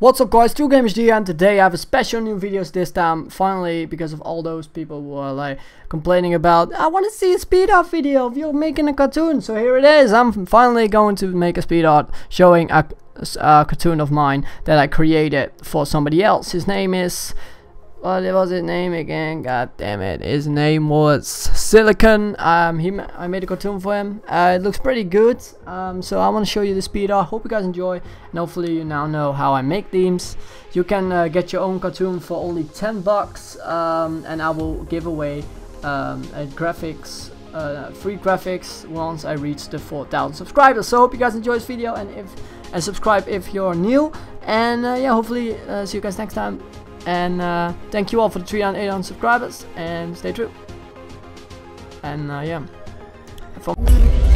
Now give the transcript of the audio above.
What's up guys, TrueGamerHD and today I have a special new videos this time, finally, because of all those people who are like complaining about I want to see a speed art video of you making a cartoon, so here it is, I'm finally going to make a speed art showing a, a cartoon of mine that I created for somebody else. His name is what was his name again? God damn it. His name was Silicon. Um, he I made a cartoon for him. Uh, it looks pretty good. Um, so I want to show you the speed art. Hope you guys enjoy. And hopefully you now know how I make themes. You can uh, get your own cartoon for only 10 bucks. Um, and I will give away um, graphics, uh, free graphics once I reach the 4,000 subscribers. So hope you guys enjoy this video and if and subscribe if you're new. And uh, yeah, hopefully uh, see you guys next time. And uh, thank you all for the 300 subscribers and stay true. And uh, yeah, have fun.